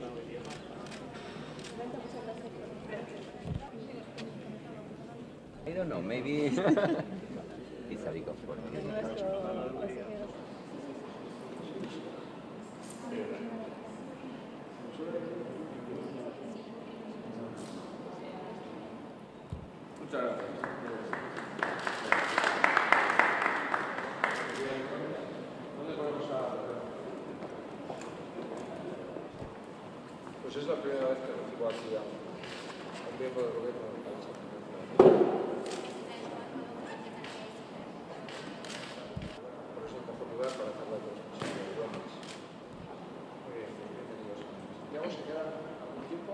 I don't know, maybe it's a big opportunity. Muchas gracias. Pues es la primera vez que recibo aquí a un miembro del gobierno del país. Por eso es el mejor lugar para hacer la transmisión de idiomas. Muy bien, bienvenidos. ¿Ya vamos a quedar algún tiempo